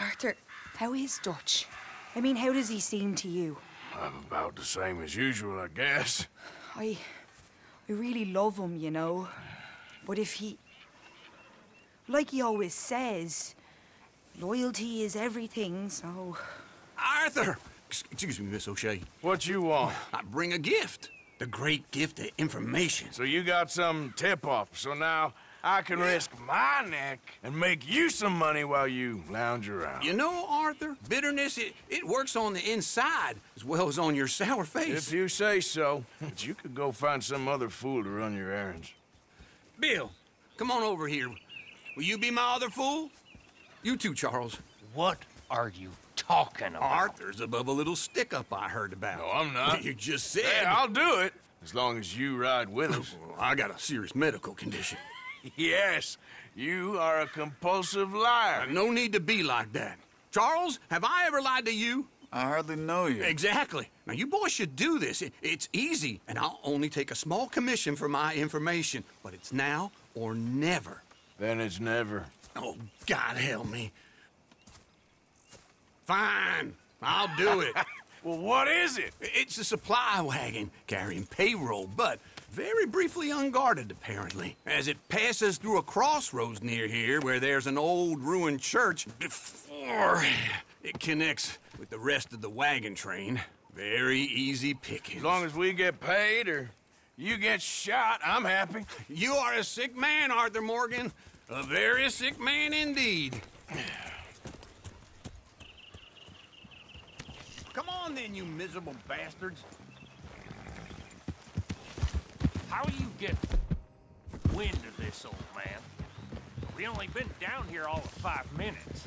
Arthur, how is Dutch? I mean, how does he seem to you? I'm about the same as usual, I guess. I... I really love him, you know. But if he... Like he always says, loyalty is everything, so... Arthur! Excuse me, Miss O'Shea. What you want? I bring a gift. The great gift of information. So you got some tip-off, so now I can risk my neck and make you some money while you lounge around. You know, Arthur, bitterness, it, it works on the inside as well as on your sour face. If you say so, but you could go find some other fool to run your errands. Bill, come on over here. Will you be my other fool? You too, Charles. What are you talking about? Arthur's above a little stick-up I heard about. No, I'm not. You just said... Hey, I'll do it, as long as you ride with us. Oh, I got a serious medical condition. Yes, you are a compulsive liar. No need to be like that. Charles, have I ever lied to you? I hardly know you. Exactly. Now, you boys should do this. It, it's easy, and I'll only take a small commission for my information. But it's now or never. Then it's never. Oh, God help me. Fine. I'll do it. well, what is it? It's a supply wagon carrying payroll, but very briefly unguarded, apparently, as it passes through a crossroads near here where there's an old ruined church before it connects with the rest of the wagon train. Very easy picking. As long as we get paid or you get shot, I'm happy. You are a sick man, Arthur Morgan. A very sick man indeed. Come on then, you miserable bastards. How you get wind of this, old man? We only been down here all of five minutes.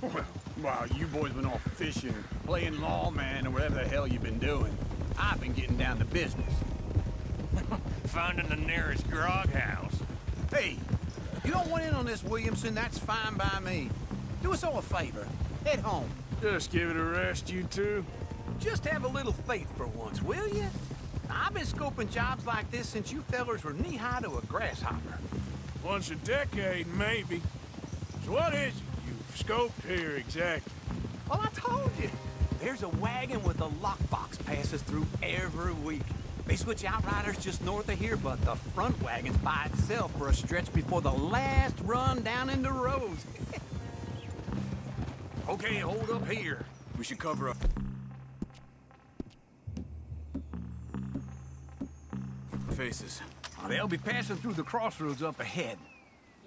Well, while you boys been off fishing, playing lawman, or whatever the hell you've been doing, I've been getting down to business. Finding the nearest grog house. Hey, you don't want in on this, Williamson, that's fine by me. Do us all a favor. Head home. Just give it a rest, you two. Just have a little faith for once, will you? I've been scoping jobs like this since you fellers were knee-high to a grasshopper. Once a decade, maybe. So what is it you've scoped here exactly? Well, I told you. There's a wagon with a lockbox passes through every week. They switch outriders just north of here, but the front wagon's by itself for a stretch before the last run down into Rhodes. okay, hold up here. We should cover up. Faces. They'll be passing through the crossroads up ahead.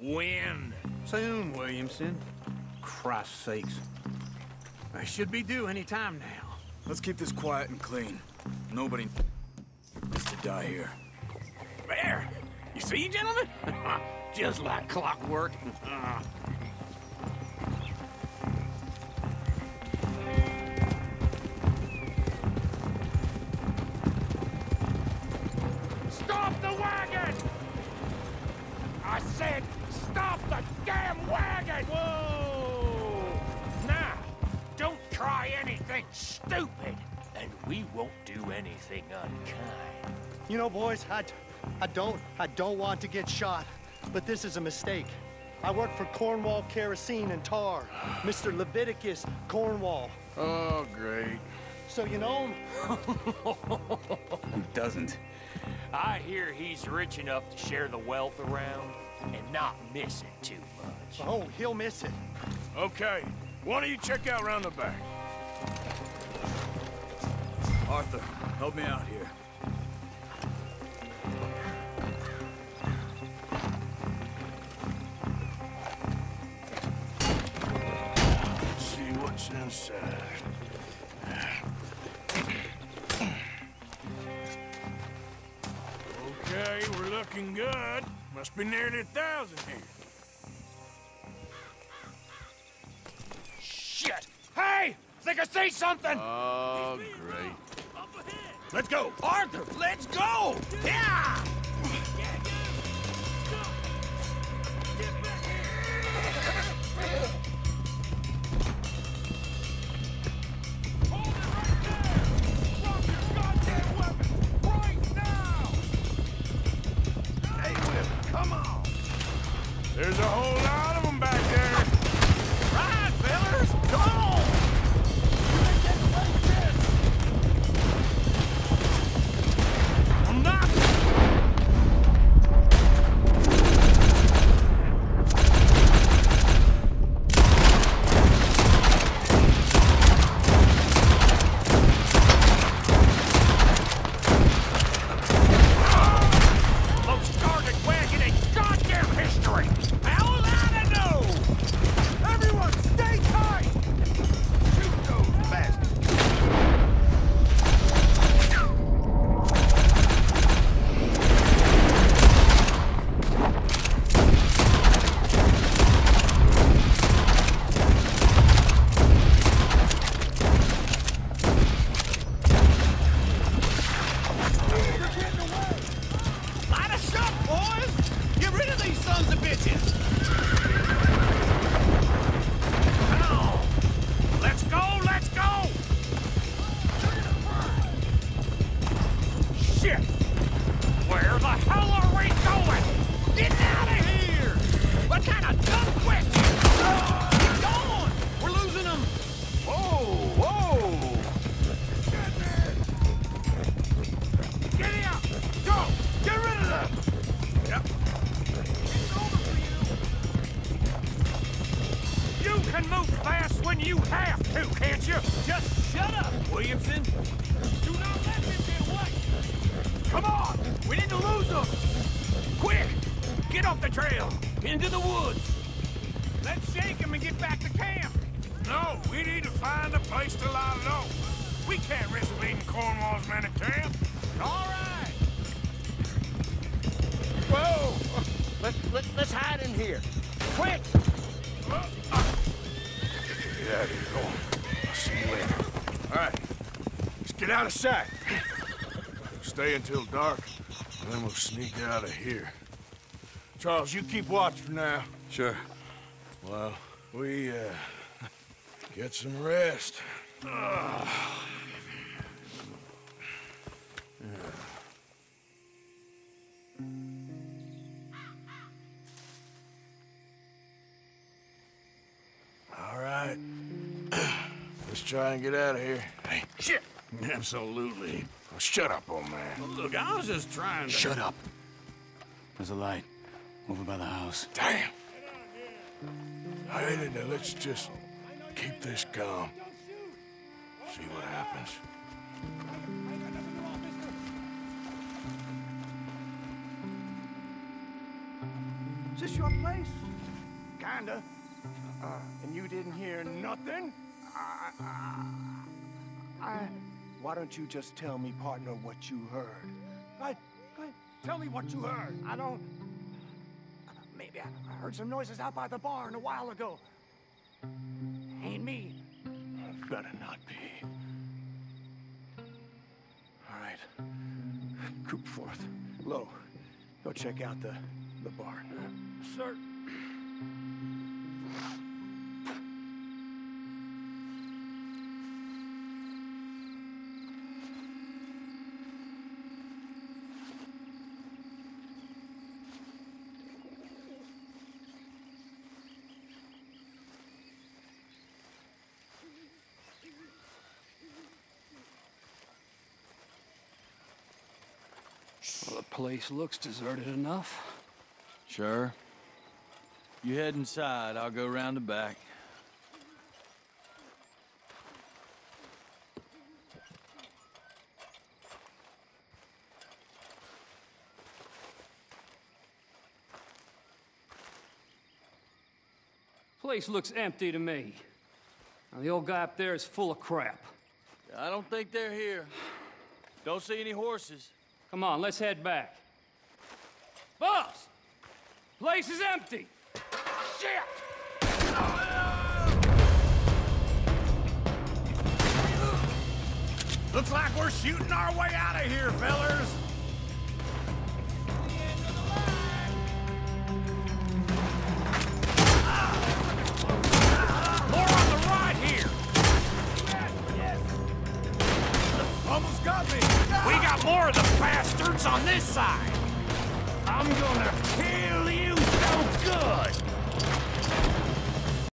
When? Soon, Williamson. Christ's sakes. I should be due any time now. Let's keep this quiet and clean. Nobody needs to die here. There! You see, gentlemen? Just like clockwork. said, stop the damn wagon! Whoa! Now, don't try anything stupid, and we won't do anything unkind. You know, boys, I, I don't, I don't want to get shot, but this is a mistake. I work for Cornwall Kerosene and Tar, Mr. Leviticus Cornwall. Oh, great. So you know him? Who doesn't? I hear he's rich enough to share the wealth around and not miss it too much. Oh, he'll miss it. Okay, why don't you check out round the back? Arthur, help me out here. Looking good. Must be nearly a thousand here. Shit! Hey! Think I see something! Oh, great. Let's go! Arthur, let's go! Yeah! Trail! Into the woods! Let's shake him and get back to camp! No, we need to find a place to lie low. We can't risk leaving Cornwall's men at camp. All right! Whoa! Let's, let, let's hide in here. Quick! Get out of here, go on. I'll see you later. All right, let's get out of sight. Stay until dark, and then we'll sneak out of here. Charles, you keep watch for now. Sure. Well, we, uh, get some rest. All right. Let's try and get out of here. Hey, shit! Absolutely. Oh, shut up, old man. Look, I was just trying to... Shut up. There's a light over by the house. Damn. Hey, now let's just keep this calm. See what happens. Is this your place? Kinda. Uh, and you didn't hear nothing? I, I, I, why don't you just tell me, partner, what you heard? I, I, tell me what you heard. I don't... I, heard some noises out by the barn a while ago. Ain't me. Better not be. All right. Coopforth. Low. Go check out the, the barn. Sir. Place looks deserted enough. Sure. You head inside, I'll go round the back. Place looks empty to me. Now, the old guy up there is full of crap. I don't think they're here. Don't see any horses. Come on, let's head back. Boss! Place is empty! Shit! Looks like we're shooting our way out of here, fellers. on this side! I'm gonna kill you so good!